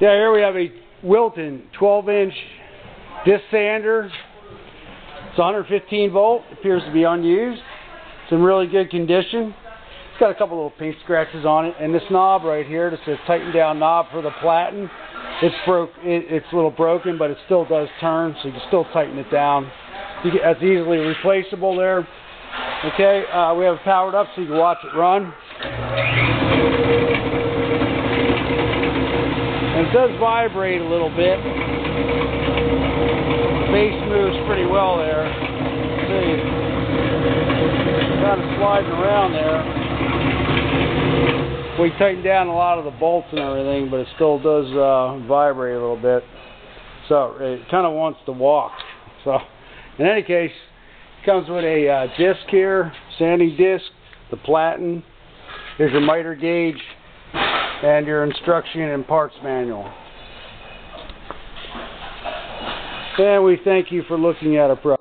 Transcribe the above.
Yeah, here we have a Wilton 12 inch disc sander. It's 115 volt, appears to be unused. It's in really good condition. It's got a couple little paint scratches on it, and this knob right here that says tighten down knob for the platen. It's broke. It, it's a little broken, but it still does turn, so you can still tighten it down. You that's easily replaceable there. Okay, uh, we have it powered up so you can watch it run. It does vibrate a little bit. Base moves pretty well there. See, kind of sliding around there. We tightened down a lot of the bolts and everything, but it still does uh, vibrate a little bit. So it kind of wants to walk. So in any case, it comes with a uh, disc here, sanding disc, the platen. Here's your miter gauge and your instruction and parts manual. And we thank you for looking at our product.